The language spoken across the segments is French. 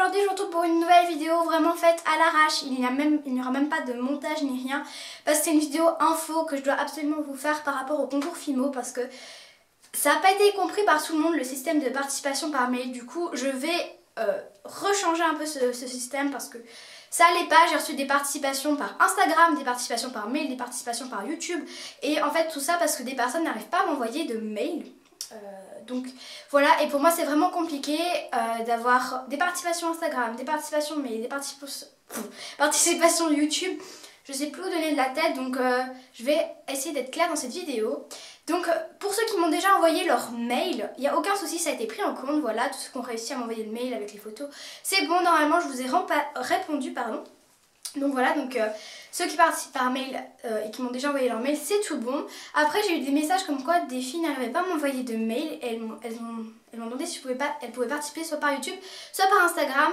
aujourd'hui je vous retrouve pour une nouvelle vidéo vraiment faite à l'arrache. Il n'y aura même pas de montage ni rien parce que c'est une vidéo info que je dois absolument vous faire par rapport au concours FIMO parce que ça n'a pas été compris par tout le monde le système de participation par mail. Du coup je vais euh, rechanger un peu ce, système parce que ça allait pas, j'ai reçu des participations par Instagram, des participations par mail, des participations par YouTube et en fait tout ça parce que des personnes n'arrivent pas à m'envoyer de mail euh, donc voilà, et pour moi c'est vraiment compliqué euh, d'avoir des participations Instagram, des participations mais des participations, YouTube. Je sais plus où donner de la tête, donc euh, je vais essayer d'être claire dans cette vidéo. Donc pour ceux qui m'ont déjà envoyé leur mail, il n'y a aucun souci, ça a été pris en compte, voilà, tous ceux qui ont réussi à m'envoyer le mail avec les photos, c'est bon, normalement je vous ai répondu, pardon. Donc voilà, donc euh, ceux qui participent par mail euh, et qui m'ont déjà envoyé leur mail, c'est tout bon. Après, j'ai eu des messages comme quoi des filles n'arrivaient pas à m'envoyer de mail. elles m'ont demandé si je pas, elles pouvaient participer soit par YouTube, soit par Instagram.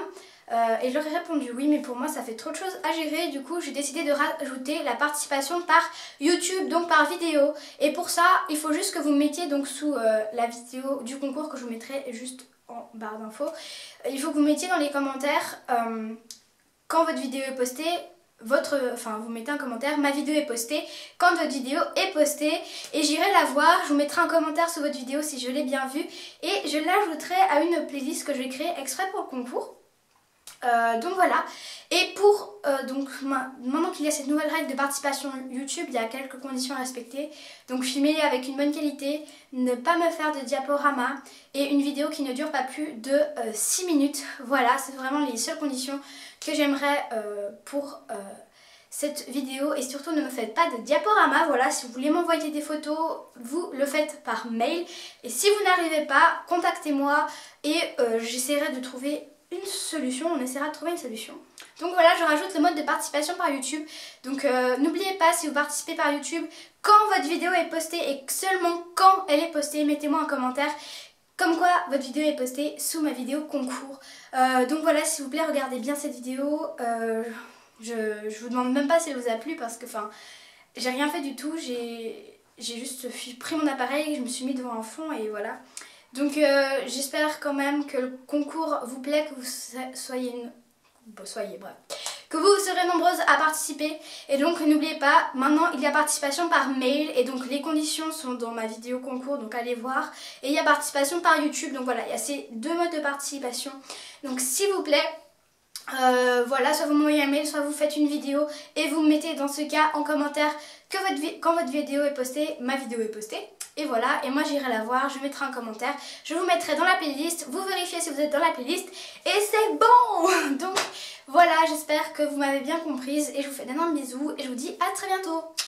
Euh, et je leur ai répondu oui, mais pour moi ça fait trop de choses à gérer. Du coup, j'ai décidé de rajouter la participation par YouTube, donc par vidéo. Et pour ça, il faut juste que vous mettiez donc sous la vidéo du concours que je vous mettrai juste en barre d'infos. Il faut que vous mettiez dans les commentaires quand votre vidéo est postée, votre, enfin vous mettez un commentaire, ma vidéo est postée, quand votre vidéo est postée et j'irai la voir, je vous mettrai un commentaire sur votre vidéo si je l'ai bien vue et je l'ajouterai à une playlist que je vais créer exprès pour le concours. Euh, donc voilà, et pour euh, donc maintenant qu'il y a cette nouvelle règle de participation YouTube, il y a quelques conditions à respecter. Donc filmer avec une bonne qualité, ne pas me faire de diaporama et une vidéo qui ne dure pas plus de 6 euh, minutes. Voilà, c'est vraiment les seules conditions que j'aimerais pour cette vidéo et surtout ne me faites pas de diaporama voilà si vous voulez m'envoyer des photos vous le faites par mail et si vous n'arrivez pas contactez-moi et j'essaierai de trouver une solution, on essaiera de trouver une solution. Donc voilà, je rajoute le mode de participation par YouTube. Donc euh, n'oubliez pas, si vous participez par YouTube, quand votre vidéo est postée et seulement quand elle est postée, mettez-moi un commentaire comme quoi votre vidéo est postée sous ma vidéo concours. Euh, donc voilà, s'il vous plaît, regardez bien cette vidéo. Euh, je, je vous demande même pas si elle vous a plu parce que, enfin, j'ai rien fait du tout. J'ai juste pris mon appareil, je me suis mis devant un fond et voilà. Donc euh, j'espère quand même que le concours vous plaît, que vous soyez... soyez, bref. Que vous serez nombreuses à participer. Et donc n'oubliez pas, maintenant il y a participation par mail. Et donc les conditions sont dans ma vidéo concours, donc allez voir. Et il y a participation par YouTube. Donc voilà, il y a ces deux modes de participation. Donc s'il vous plaît, euh, voilà, soit vous m'envoyez un mail, soit vous faites une vidéo et vous mettez dans ce cas en commentaire que votre quand votre vidéo est postée, ma vidéo est postée. Et voilà, et moi j'irai la voir, je mettrai un commentaire, je vous mettrai dans la playlist, vous vérifiez si vous êtes dans la playlist et c'est bon Donc voilà, j'espère que vous m'avez bien comprise et je vous fais d'énormes bisous et je vous dis à très bientôt